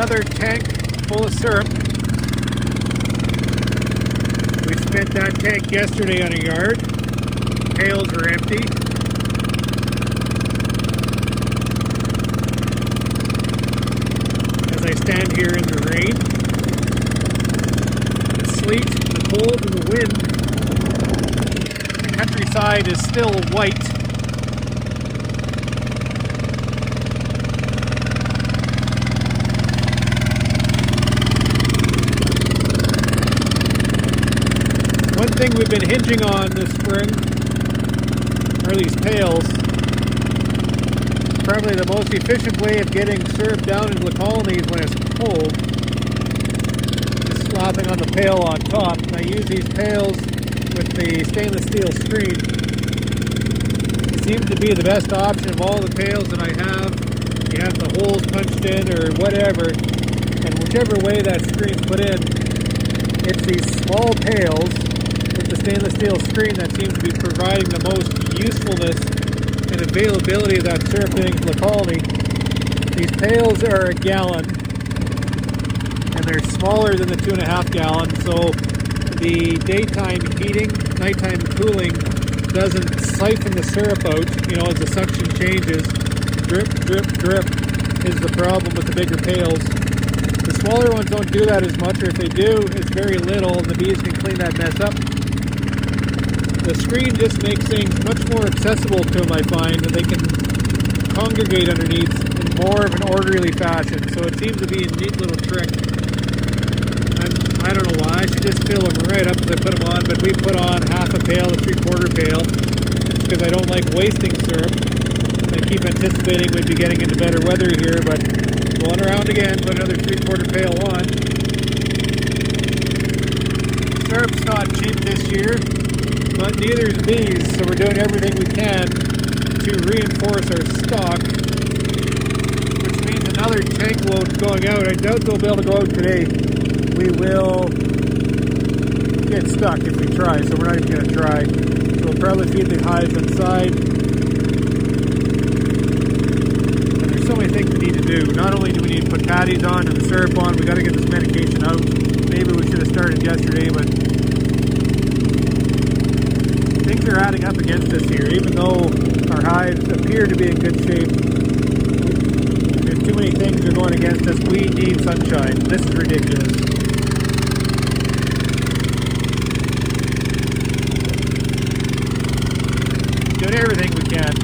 another tank full of syrup. We spent that tank yesterday on a yard. Pails were empty. As I stand here in the rain, the sleet, the cold, and the wind, the countryside is still white One thing we've been hinging on this spring are these pails. Probably the most efficient way of getting syrup down into the colonies when it's cold is slopping on the pail on top. And I use these pails with the stainless steel screen. It seems to be the best option of all the pails that I have. You have the holes punched in or whatever, and whichever way that screen's put in, it's these small pails the stainless steel screen that seems to be providing the most usefulness and availability of that syrup into the colony. These pails are a gallon and they're smaller than the two and a half gallon so the daytime heating, nighttime cooling doesn't siphon the syrup out, you know, as the suction changes. Drip, drip, drip is the problem with the bigger pails. The smaller ones don't do that as much, or if they do, it's very little, and the bees can clean that mess up. The screen just makes things much more accessible to them, I find, and they can congregate underneath in more of an orderly fashion. So it seems to be a neat little trick. I'm, I don't know why, I should just fill them right up as I put them on, but we put on half a pail to three quarter pail, because I don't like wasting syrup. I keep anticipating we'd be getting into better weather here, but going around again, put another three quarter pail on. Syrup's not cheap this year, but neither is bees, so we're doing everything we can to reinforce our stock, which means another tank load going out. I doubt they'll be able to go out today. We will get stuck if we try, so we're not even going to try. So we'll probably feed the hives inside. And there's so many things we need to do. Not only do we need to put patties on and the syrup on, we got to get this medication out. Maybe we should have started yesterday, but adding up against us here. Even though our hives appear to be in good shape, there's too many things are going against us. We need sunshine. This is ridiculous. Doing everything we can.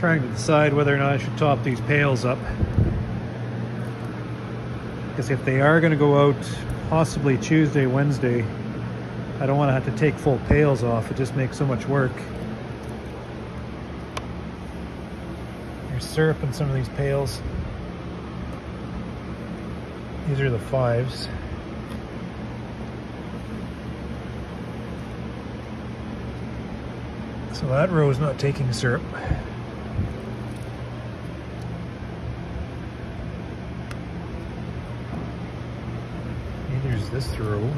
Trying to decide whether or not I should top these pails up. Because if they are going to go out possibly Tuesday, Wednesday, I don't want to have to take full pails off. It just makes so much work. There's syrup in some of these pails. These are the fives. So that row is not taking syrup. Neither is this row.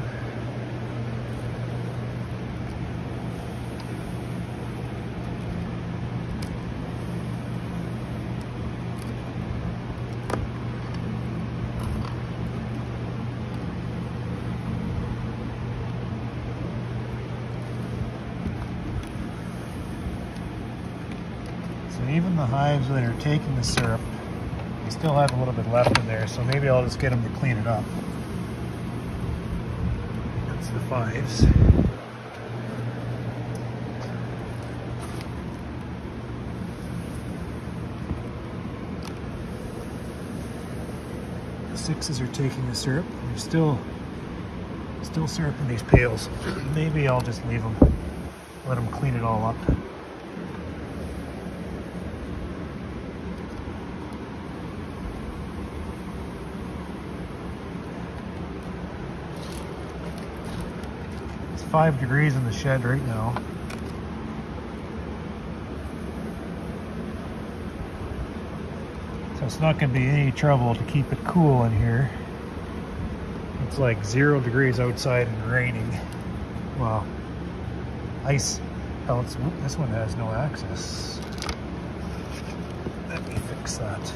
So even the hives that are taking the syrup, they still have a little bit left in there, so maybe I'll just get them to clean it up. That's the fives. The sixes are taking the syrup. There's still still syrup in these pails. Maybe I'll just leave them, let them clean it all up. Five degrees in the shed right now. So it's not going to be any trouble to keep it cool in here. It's like zero degrees outside and raining. Well, ice pellets. This one has no access. Let me fix that.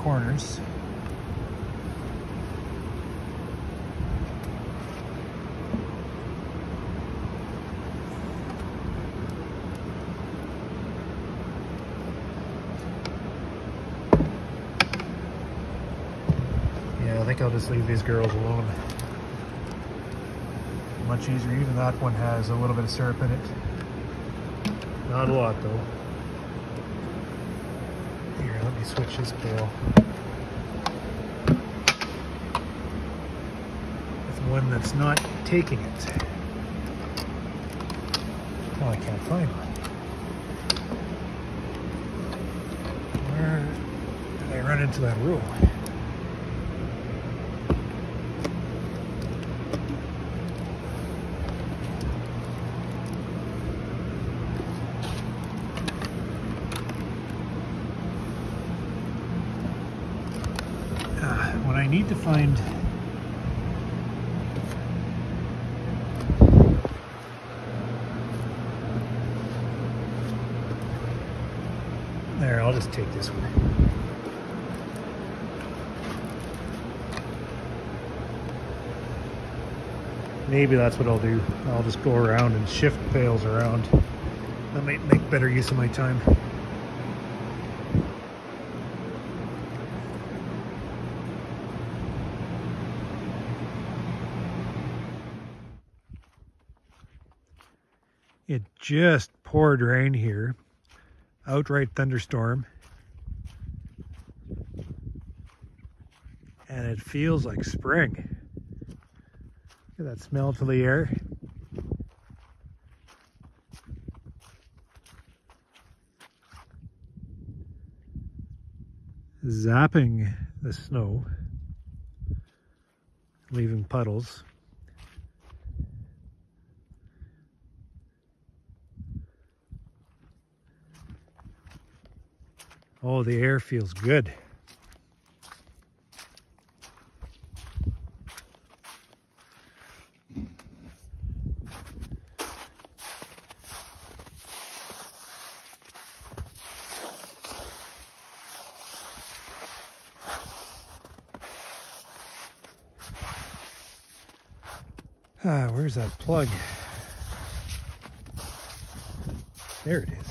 Corners. Yeah, I think I'll just leave these girls alone. Much easier. Even that one has a little bit of syrup in it. Not a lot though. Here, let me switch this pail. With one that's not taking it. Oh, I can't find one. Where did I run into that rule? Ah, what I need to find There, I'll just take this one. Maybe that's what I'll do. I'll just go around and shift pails around. That might make better use of my time. It just poured rain here. Outright thunderstorm. And it feels like spring. Look at that smell to the air. Zapping the snow, leaving puddles. Oh, the air feels good. Ah, where's that plug? There it is.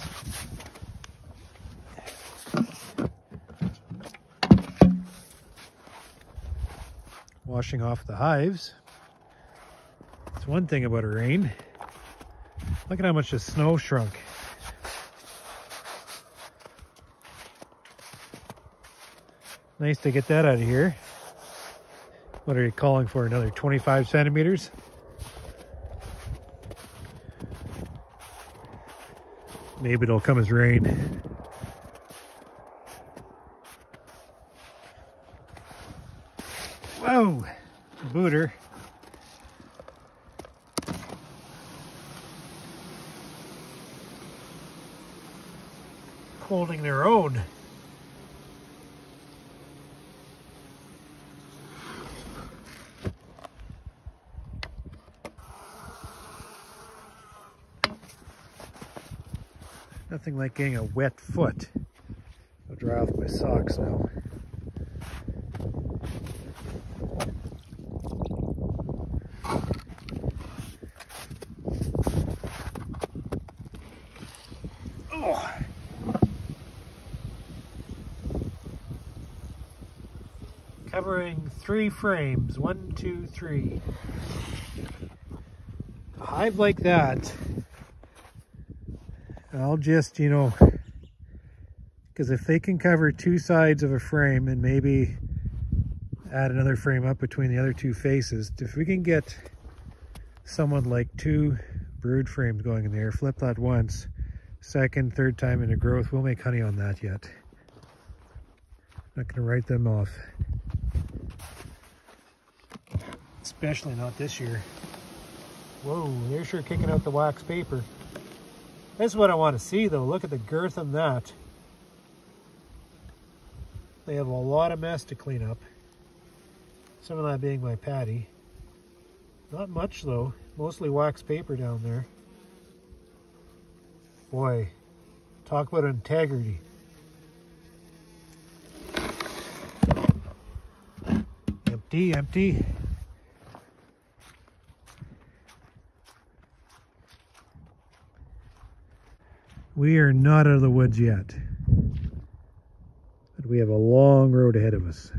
Washing off the hives. It's one thing about a rain. Look at how much the snow shrunk. Nice to get that out of here. What are you calling for? Another 25 centimeters? Maybe it'll come as rain. Whoa! Booter. Holding their own. Nothing like getting a wet foot. I'll dry off my socks now. Oh. Covering three frames. One, two, three. A hive like that I'll just, you know, because if they can cover two sides of a frame and maybe add another frame up between the other two faces, if we can get someone like two brood frames going in there, flip that once, second, third time into growth, we'll make honey on that yet. Not going to write them off. Especially not this year. Whoa, they're sure kicking out the wax paper. This is what I want to see though. Look at the girth on that. They have a lot of mess to clean up. Some of that being my patty. Not much though. Mostly wax paper down there. Boy, talk about integrity. Empty, empty. We are not out of the woods yet. But we have a long road ahead of us.